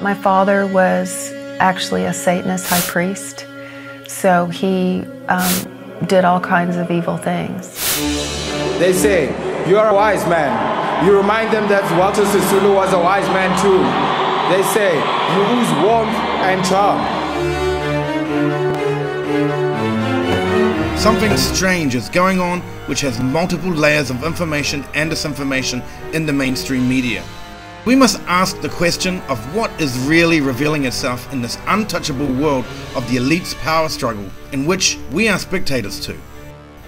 My father was actually a Satanist high priest, so he um, did all kinds of evil things. They say, You are a wise man. You remind them that Walter Sisulu was a wise man too. They say, You ooze warmth and charm. Something strange is going on which has multiple layers of information and disinformation in the mainstream media. We must ask the question of what is really revealing itself in this untouchable world of the elite's power struggle in which we are spectators to.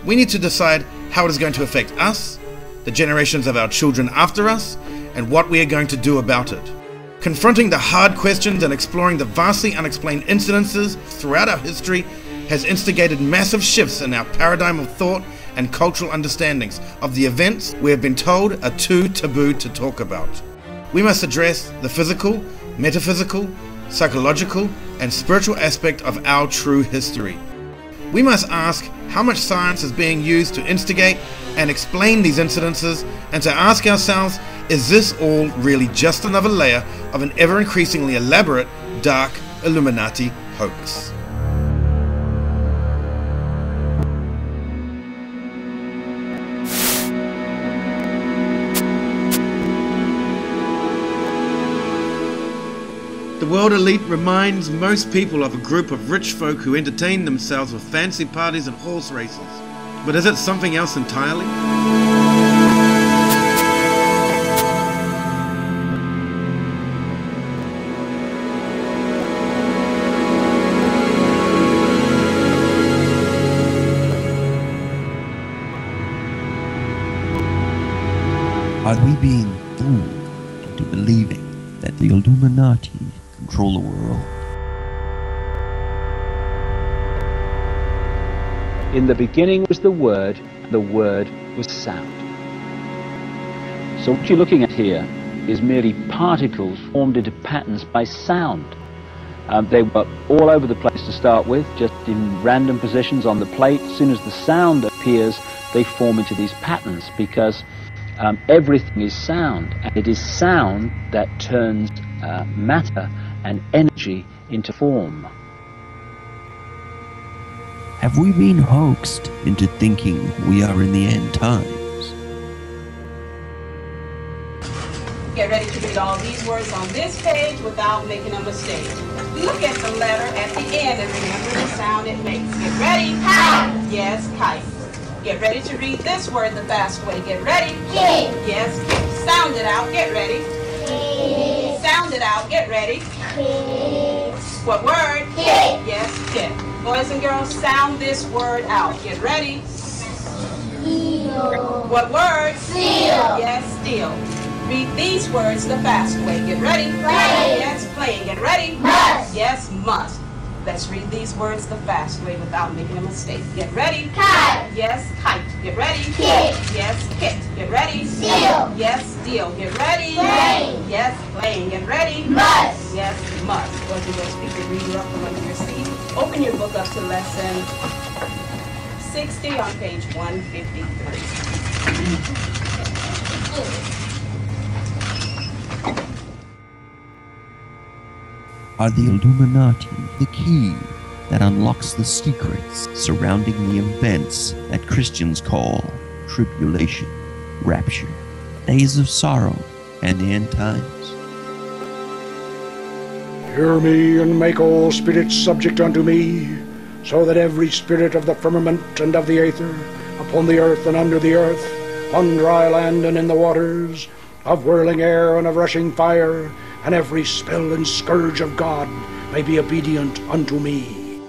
We need to decide how it is going to affect us, the generations of our children after us, and what we are going to do about it. Confronting the hard questions and exploring the vastly unexplained incidences throughout our history has instigated massive shifts in our paradigm of thought and cultural understandings of the events we have been told are too taboo to talk about. We must address the physical, metaphysical, psychological, and spiritual aspect of our true history. We must ask how much science is being used to instigate and explain these incidences, and to ask ourselves is this all really just another layer of an ever increasingly elaborate, dark Illuminati hoax? World elite reminds most people of a group of rich folk who entertain themselves with fancy parties and horse races. But is it something else entirely? Are we being fooled into believing that the Illuminati control the world? In the beginning was the Word, and the Word was sound. So what you're looking at here is merely particles formed into patterns by sound. Um, they were all over the place to start with, just in random positions on the plate. As soon as the sound appears, they form into these patterns because um, everything is sound, and it is sound that turns uh, matter and energy into form. Have we been hoaxed into thinking we are in the end times? Get ready to read all these words on this page without making a mistake. Look at the letter at the end and remember the sound it makes. Get ready. Kite. Yes, kite. Get ready to read this word the fast way. Get ready. Kid. Yes, kid. Sound it out. Get ready. Kid. Sound it out. Get ready. What word? Kid. Yes, kid. Boys and girls, sound this word out. Get ready. Seal. What word? Seal. Yes, steal. Read these words the fast way. Get ready. Play. Yes, playing. Get ready. Must. Yes, must. Let's read these words the fast way without making a mistake. Get ready. Kite. Yes, kite. Get ready. Kit. Yes, kit. Get ready. Seal. Yes, steal. Get ready. Play. Yes, playing. Get ready. Must. Yes, must. Boys and girls, speak your reader up from under your seat. Open your book up to lesson 60 on page 153. Are the Illuminati the key that unlocks the secrets surrounding the events that Christians call tribulation, rapture, days of sorrow, and the end times? Hear me and make all spirits subject unto me, so that every spirit of the firmament and of the aether, upon the earth and under the earth, on dry land and in the waters, of whirling air and of rushing fire, and every spell and scourge of God may be obedient unto me.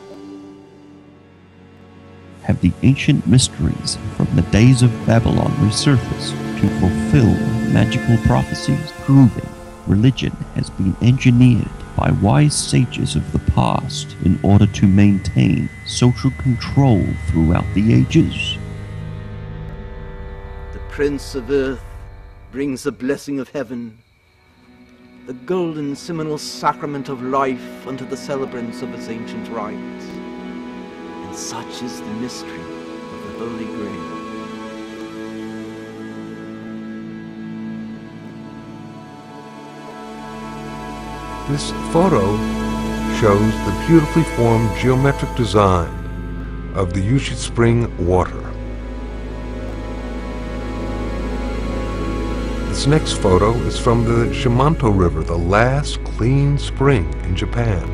Have the ancient mysteries from the days of Babylon resurfaced to fulfill magical prophecies, proving religion has been engineered by wise sages of the past in order to maintain social control throughout the ages? The Prince of Earth brings the blessing of heaven, the golden seminal sacrament of life unto the celebrants of its ancient rites. And such is the mystery of the Holy Grail. This photo shows the beautifully formed geometric design of the Yushi Spring water. This next photo is from the Shimanto River, the last clean spring in Japan.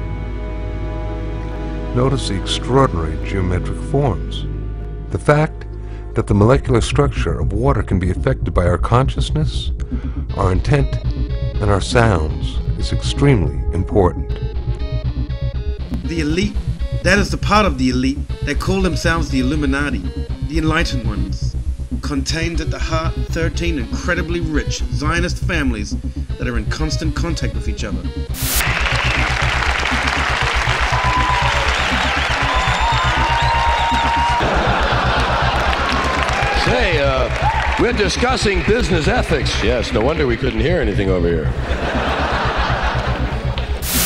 Notice the extraordinary geometric forms. The fact that the molecular structure of water can be affected by our consciousness, our intent, and our sounds is extremely important. The elite, that is the part of the elite that call themselves the Illuminati, the enlightened Ones, contained at the heart 13 incredibly rich Zionist families that are in constant contact with each other. Say, uh, we're discussing business ethics. Yes, no wonder we couldn't hear anything over here.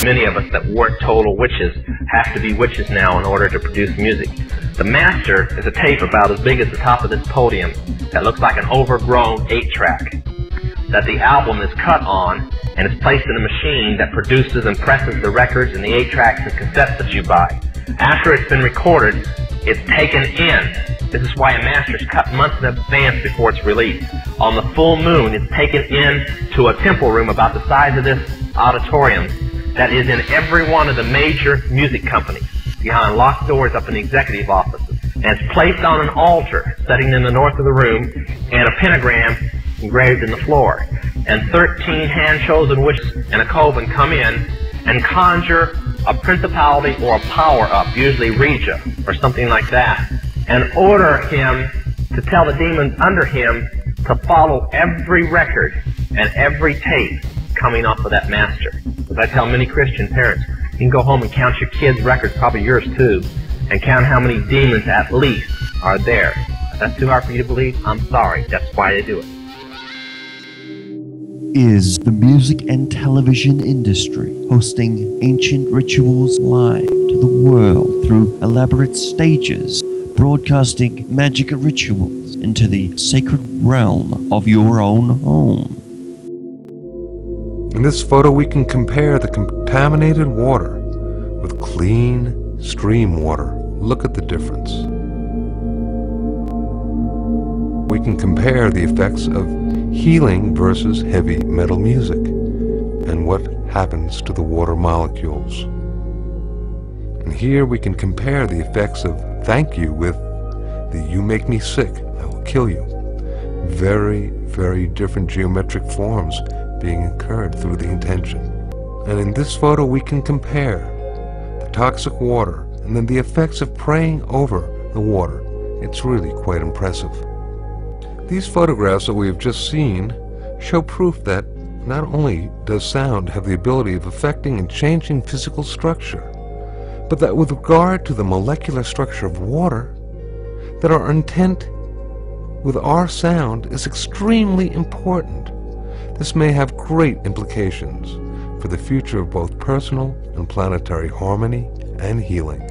Many of us that weren't total witches have to be witches now in order to produce music. The master is a tape about as big as the top of this podium that looks like an overgrown 8-track that the album is cut on and is placed in a machine that produces and presses the records and the 8-tracks and cassettes that you buy. After it's been recorded, it's taken in. This is why a master is cut months in advance before it's released. On the full moon, it's taken in to a temple room about the size of this auditorium that is in every one of the major music companies behind locked doors up in the executive offices. And it's placed on an altar sitting in the north of the room and a pentagram engraved in the floor. And 13 hand-chosen witches and a coven come in and conjure a principality or a power up, usually Regia or something like that, and order him to tell the demons under him to follow every record and every tape coming off of that master. As I tell many Christian parents, you can go home and count your kids' records, probably yours too, and count how many demons at least are there. If that's too hard for you to believe, I'm sorry. That's why they do it. Is the music and television industry hosting ancient rituals live to the world through elaborate stages, broadcasting magic rituals into the sacred realm of your own home? In this photo, we can compare the contaminated water with clean stream water. Look at the difference. We can compare the effects of healing versus heavy metal music and what happens to the water molecules. And here we can compare the effects of thank you with the you make me sick, I will kill you. Very, very different geometric forms being incurred through the intention. And in this photo we can compare the toxic water and then the effects of praying over the water. It's really quite impressive. These photographs that we have just seen show proof that not only does sound have the ability of affecting and changing physical structure, but that with regard to the molecular structure of water, that our intent with our sound is extremely important. This may have great implications for the future of both personal and planetary harmony and healing.